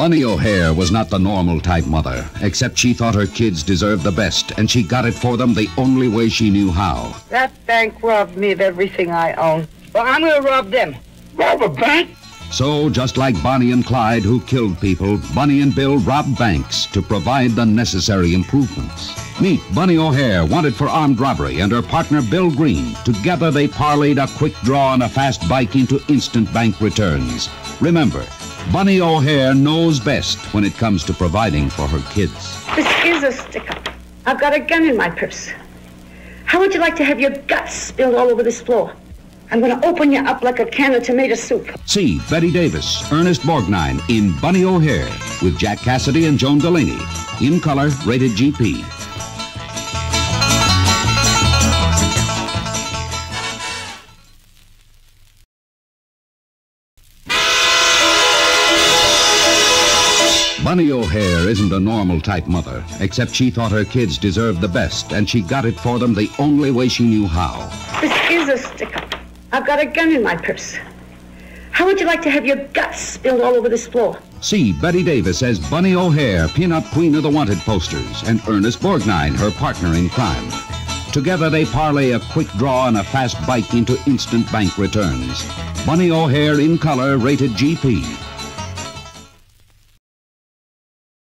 Bunny O'Hare was not the normal type mother, except she thought her kids deserved the best, and she got it for them the only way she knew how. That bank robbed me of everything I own. Well, I'm going to rob them. Rob a bank? So, just like Bonnie and Clyde, who killed people, Bunny and Bill robbed banks to provide the necessary improvements. Meet Bunny O'Hare, wanted for armed robbery, and her partner Bill Green. Together, they parlayed a quick draw and a fast bike into instant bank returns. Remember, Bunny O'Hare knows best when it comes to providing for her kids. This is a stick up. I've got a gun in my purse. How would you like to have your guts spilled all over this floor? I'm going to open you up like a can of tomato soup. See Bette Davis, Ernest Borgnine in Bunny O'Hare with Jack Cassidy and Joan Delaney. In color, rated GP. Bunny O'Hare isn't a normal type mother, except she thought her kids deserved the best, and she got it for them the only way she knew how. This is a stick up. I've got a gun in my purse. How would you like to have your guts spilled all over this floor? See Bette Davis as Bunny O'Hare, pin-up queen of the wanted posters, and Ernest Borgnine, her partner in crime. Together they parlay a quick draw and a fast bike into instant bank returns. Bunny O'Hare in color, rated GP.